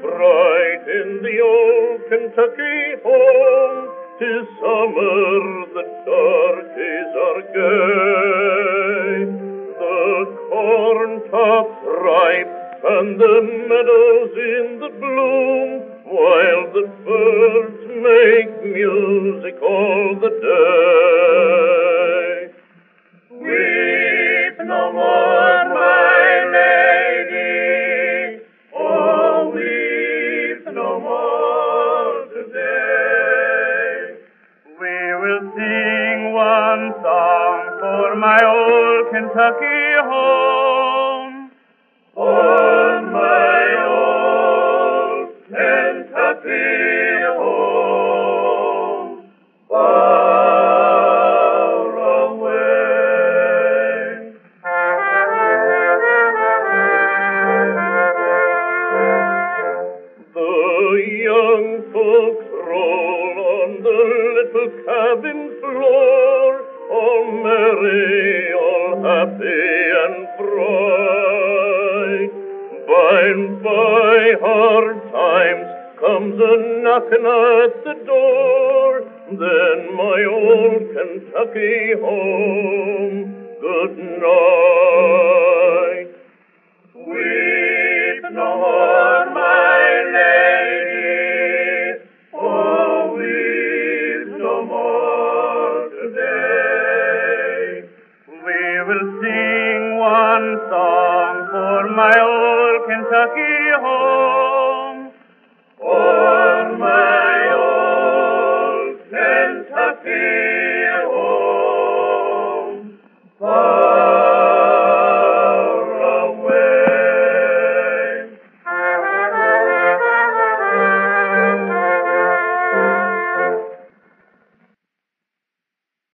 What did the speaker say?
bright in the old Kentucky home. Tis summer, the dark days are gay. The corn tops ripe and the meadows in the bloom, while the birds make music all the day. For my old Kentucky home. On my old Kentucky home, far away. The young folks all happy and bright. By and by hard times comes a knocking at the door, then my old Kentucky home, good night. sing one song for my old Kentucky home.